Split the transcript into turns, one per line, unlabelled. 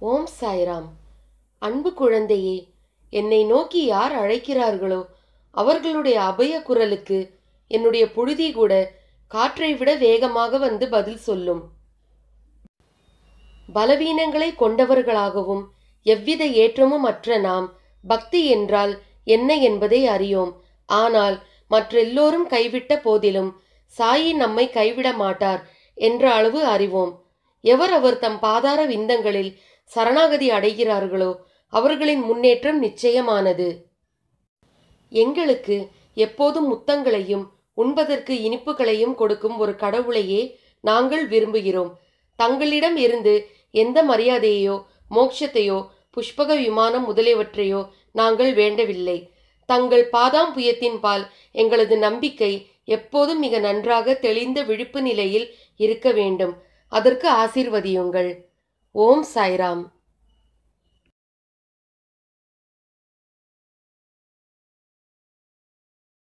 ஓம் சாய்ராம். அன்பு குழந்தையே என்னை நோக்கி யார் அழைக்கிறார்களோ அவர்களுடைய அபய குரலுக்கு என்னுடைய புழுதி கூட காற்றை விட வேகமாக வந்து பதில் சொல்லும். பலவீனங்களை கொண்டவர்களாகவும் எவ்வித ஏற்றமும் அற்ற நாம் பக்தி என்றால் என்ன என்பதை அறியோம். ஆனால் மற்றெல்லோரும் கைவிட்ட போதிலும் சாயி நம்மை கைவிட மாட்டார் என்ற அளவு அறிவோம். எவர் அவர் தம் பாதார விந்தங்களில் சரணாகதி அடைகிறார்களோ அவர்களின் முன்னேற்றம் நிச்சயமானது. எங்களுக்கு எப்போதும் முத்தங்களையும் உண்பதற்கு இனிப்புகளையும் கொடுக்கும் ஒரு கடவுளையே நாங்கள் விரும்புகிறோம். தங்களிடம் இருந்து எந்த மரியாதையோ மோட்சத்தையோ புஷ்பக விமானம் முதலியவற்றையோ நாங்கள் வேண்டவில்லை. தங்கள் பாதாம்புயத்தின் பால் எங்களது நம்பிக்கை எப்போதும் மிக நன்றாக தெளிந்த விழிப்பு நிலையில் இருக்க வேண்டும். அதற்கு ஆசீர்வதியுங்கள். ஓம் சாய்ராம்